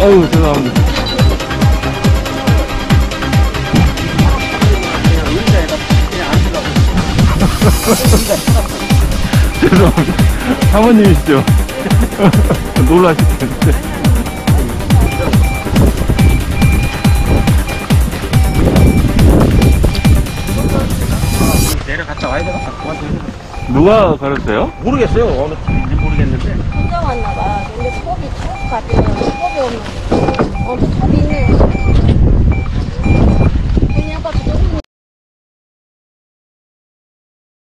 아유, 죄송합니다. 죄송합니다. 사모님이시죠? 놀라실 텐데. 내려갔다 와야 누가 가르쳐요? 모르겠어요. 어느 팀인지 모르겠는데. 혼자 왔나 봐. 근데 컵이 发给我，发给我们，我们不听呢。